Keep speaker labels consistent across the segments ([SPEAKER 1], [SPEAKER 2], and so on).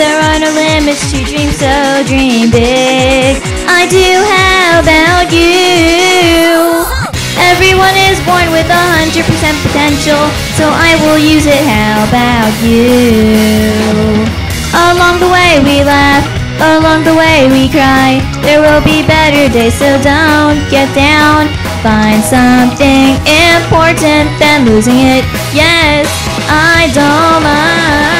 [SPEAKER 1] There are no limits to dreams, so dream big. I do, how about you? Everyone is born with a hundred percent potential, so I will use it, how about you? Along the way we laugh, along the way we cry. There will be better days, so don't get down. Find something important than losing it. Yes, I don't mind.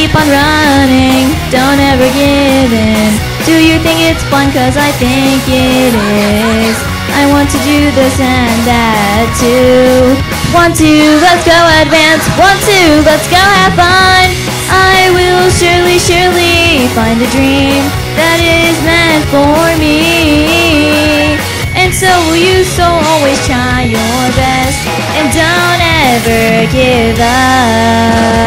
[SPEAKER 1] Keep on running, don't ever give in. Do you think it's fun? Cause I think it is. I want to do this and that too. One, two, let's go advance. One, two, let's go have fun. I will surely, surely find a dream that is meant for me. And so will you, so always try your best and don't ever give up.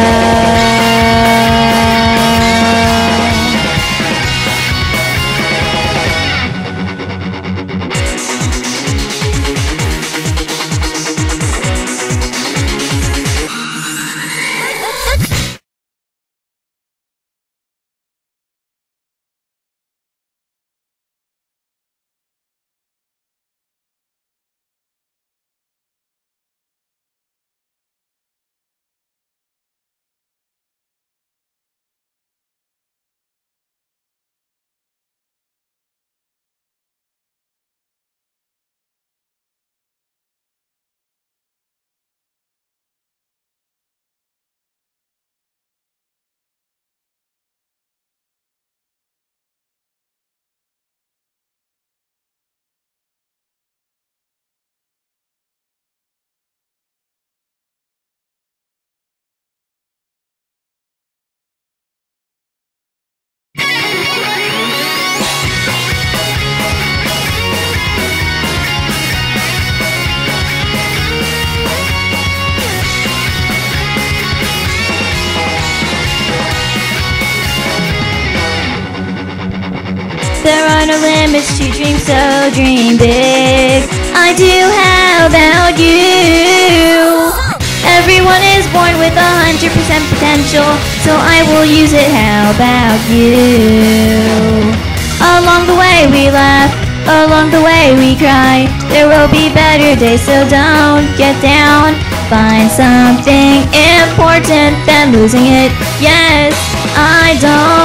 [SPEAKER 1] There are no limits to dreams, so dream big. I do, how about you? Everyone is born with a hundred percent potential, so I will use it, how about you? Along the way we laugh, along the way we cry. There will be better days, so don't get down. Find something important than losing it. Yes, I don't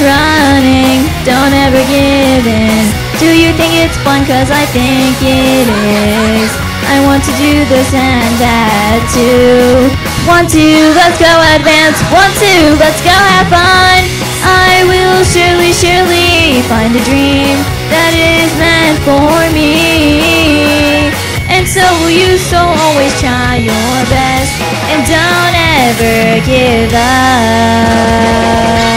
[SPEAKER 1] running, don't ever give in. Do you think it's fun? Cause I think it is. I want to do this and that too. Want to, let's go advance. Want to, let's go have fun. I will surely, surely find a dream that is meant for me. And so will you, so always try your best and don't ever give up.